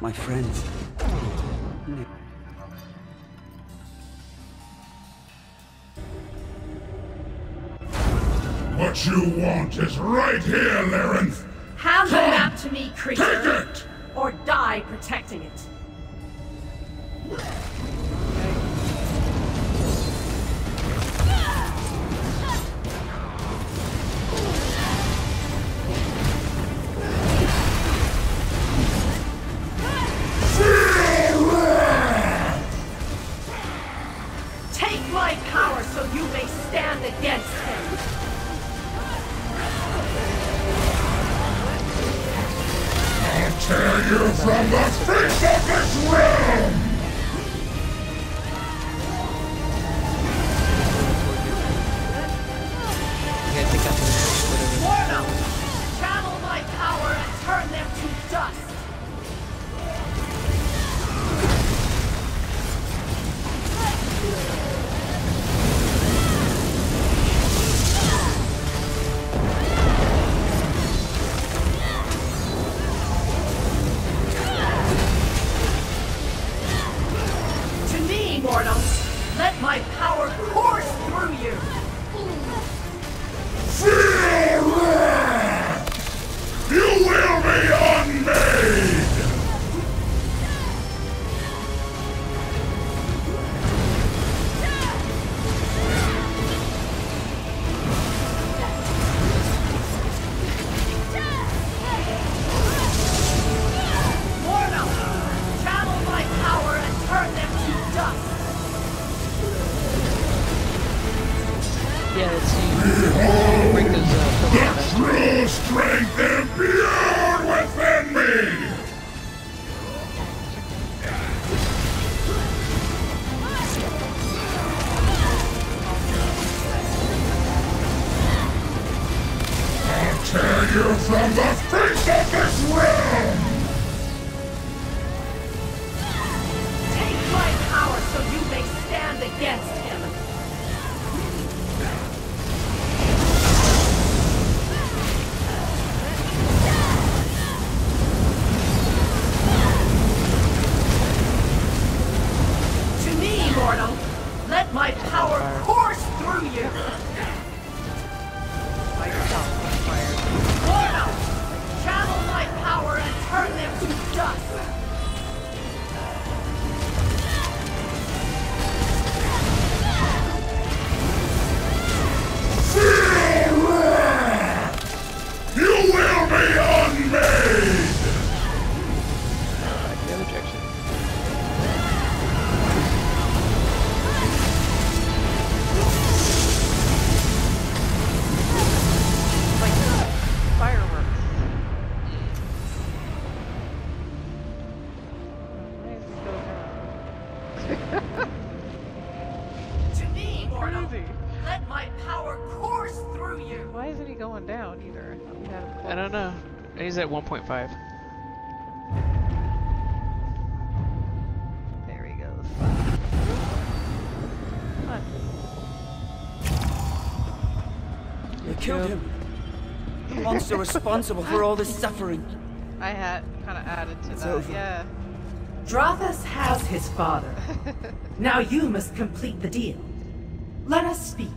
My friends. What you want is right here, Larenth! Hand the map to me, creature! Take it! Or die protecting it. Tear you from the face of this realm! You from the face of this realm! Take my power so you may stand against him! Isn't he going down either? I thought we had him I don't know. He's at 1.5. There he goes. Fun. You killed him. The monster responsible for all this suffering. I had kind of added to It's that. over. Yeah. Drothus has his father. now you must complete the deal. Let us speak.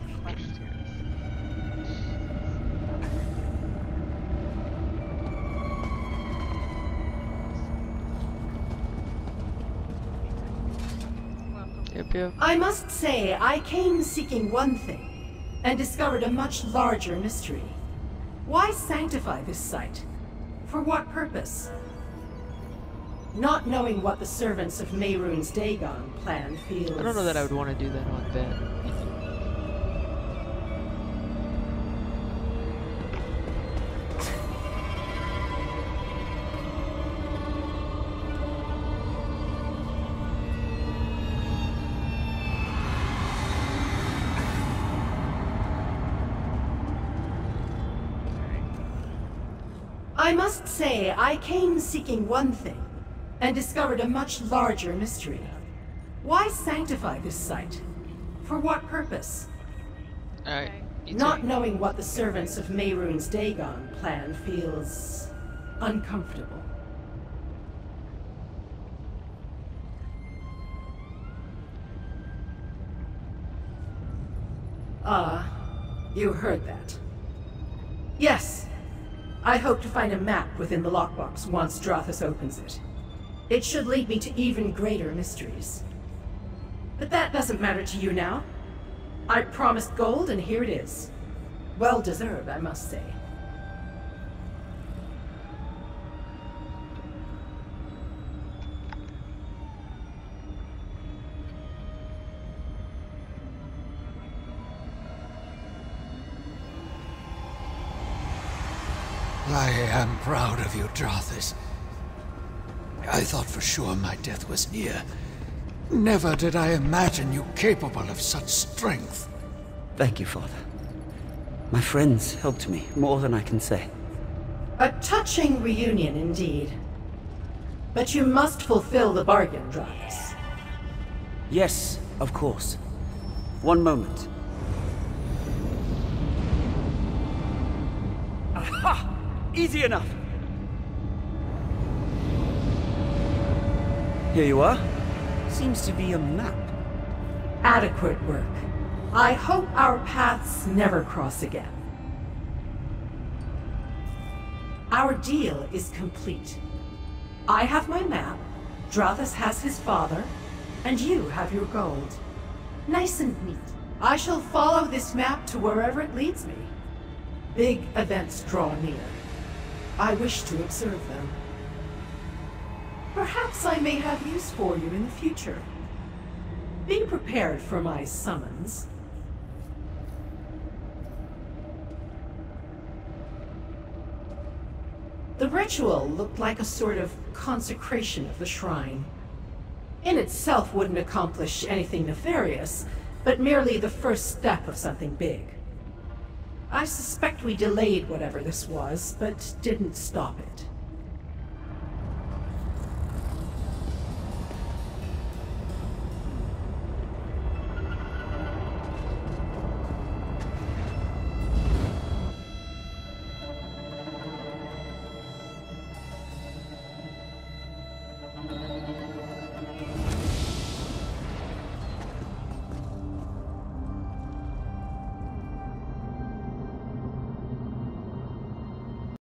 Much tears. Welcome. Yep, yep. I must say, I came seeking one thing, and discovered a much larger mystery. Why sanctify this site? For what purpose? Not knowing what the servants of Mehrunes Dagon plan feels... I don't know that I would want to do that on Ben. I must say, I came seeking one thing, and discovered a much larger mystery. Why sanctify this site? For what purpose? Uh, Alright. Not knowing what the servants of Mehrunes Dagon plan feels... uncomfortable. Ah, you heard that. Yes, I hope to find a map within the lockbox once Drothus opens it. It should lead me to even greater mysteries. But that doesn't matter to you now. I promised gold, and here it is. Well deserved, I must say. I am proud of you, Drothus. I thought for sure my death was near. Never did I imagine you capable of such strength. Thank you, Father. My friends helped me more than I can say. A touching reunion indeed. But you must fulfill the bargain, Drothus. Yes, of course. One moment. Aha! Easy enough. Here you are. Seems to be a map. Adequate work. I hope our paths never cross again. Our deal is complete. I have my map, Drathus has his father, and you have your gold. Nice and neat. I shall follow this map to wherever it leads me. Big events draw near. I wish to observe them. Perhaps I may have use for you in the future. Be prepared for my summons. The ritual looked like a sort of consecration of the shrine. In itself wouldn't accomplish anything nefarious, but merely the first step of something big. I suspect we delayed whatever this was, but didn't stop it.